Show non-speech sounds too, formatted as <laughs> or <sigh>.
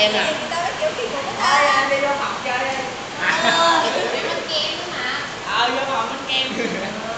em nè Thôi anh đi vô phòng chơi mà. Ờ, vô phòng bánh kem. <laughs>